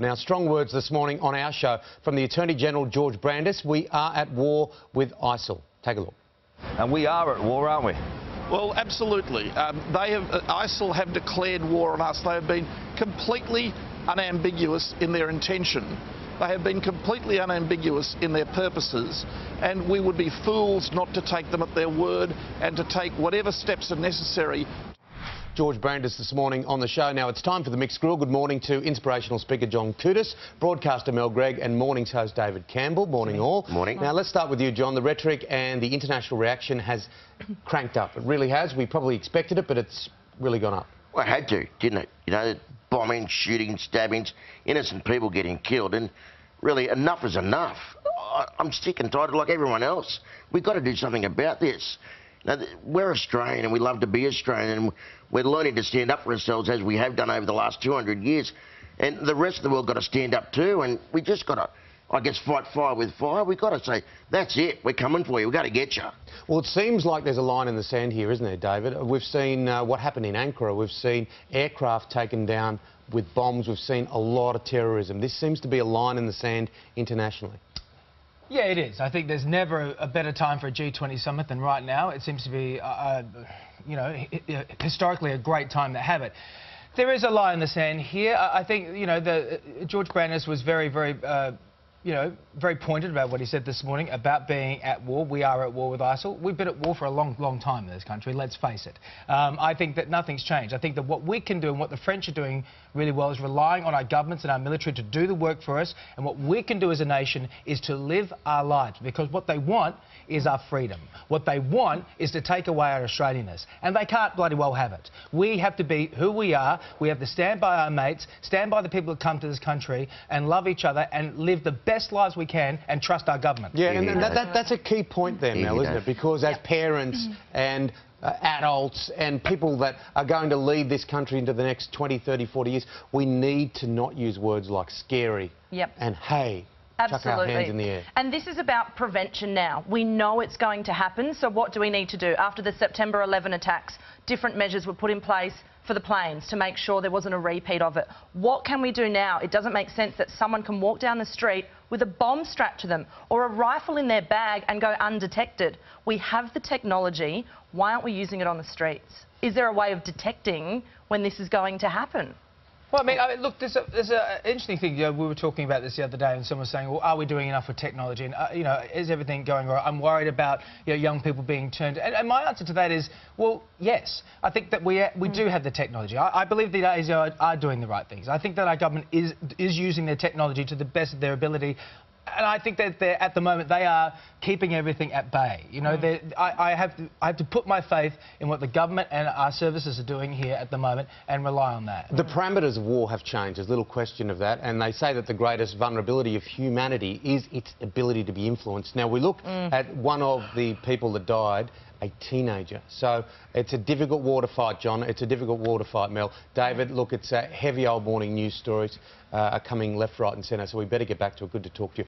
Now, strong words this morning on our show from the Attorney General George Brandis. We are at war with ISIL. Take a look. And we are at war, aren't we? Well, absolutely. Um, they have, uh, ISIL have declared war on us. They have been completely unambiguous in their intention. They have been completely unambiguous in their purposes, and we would be fools not to take them at their word and to take whatever steps are necessary George Brandis this morning on the show. Now it's time for the mixed grill. Good morning to inspirational speaker John Coutts, broadcaster Mel Greig, and morning's host David Campbell. Morning all. Morning. Now let's start with you John. The rhetoric and the international reaction has cranked up. It really has. We probably expected it but it's really gone up. Well, it had to, didn't it? You know, bombing, shooting, stabbings, innocent people getting killed and really enough is enough. I'm sick and tired like everyone else. We've got to do something about this. Now, we're Australian and we love to be Australian and we're learning to stand up for ourselves as we have done over the last 200 years. And the rest of the world got to stand up too and we just got to, I guess, fight fire with fire. We've got to say, that's it, we're coming for you, we've got to get you. Well, it seems like there's a line in the sand here, isn't there, David? We've seen uh, what happened in Ankara. We've seen aircraft taken down with bombs. We've seen a lot of terrorism. This seems to be a line in the sand internationally. Yeah, it is. I think there's never a better time for a G20 summit than right now. It seems to be, uh, uh you know, historically a great time to have it. There is a line in the sand here. I think, you know, the, uh, George Brandis was very, very uh, you know, very pointed about what he said this morning about being at war. We are at war with ISIL. We've been at war for a long, long time in this country, let's face it. Um, I think that nothing's changed. I think that what we can do and what the French are doing really well is relying on our governments and our military to do the work for us. And what we can do as a nation is to live our lives because what they want is our freedom. What they want is to take away our Australianness. And they can't bloody well have it. We have to be who we are. We have to stand by our mates, stand by the people that come to this country and love each other and live the best best lives we can and trust our government. Yeah, and, and that, that, that's a key point there, Mel, isn't it? Because as parents and uh, adults and people that are going to lead this country into the next 20, 30, 40 years, we need to not use words like scary yep. and hey. Absolutely. And this is about prevention now. We know it's going to happen, so what do we need to do? After the September 11 attacks, different measures were put in place for the planes to make sure there wasn't a repeat of it. What can we do now? It doesn't make sense that someone can walk down the street with a bomb strapped to them or a rifle in their bag and go undetected. We have the technology. Why aren't we using it on the streets? Is there a way of detecting when this is going to happen? Well, I mean, I mean look, there's an there's a interesting thing. You know, we were talking about this the other day, and someone was saying, well, are we doing enough with technology? And, uh, you know, is everything going right? I'm worried about, you know, young people being turned... And, and my answer to that is, well, yes. I think that we, uh, we mm. do have the technology. I, I believe the ASIO are, are doing the right things. I think that our government is, is using their technology to the best of their ability and I think that they're, at the moment they are keeping everything at bay. You know, mm. I, I, have to, I have to put my faith in what the government and our services are doing here at the moment and rely on that. The parameters of war have changed, there's little question of that, and they say that the greatest vulnerability of humanity is its ability to be influenced. Now, we look mm. at one of the people that died, a teenager. So it's a difficult war to fight, John. It's a difficult war to fight, Mel. David, look, it's a heavy old morning news stories uh, are coming left, right and centre, so we better get back to it. Good to talk to you.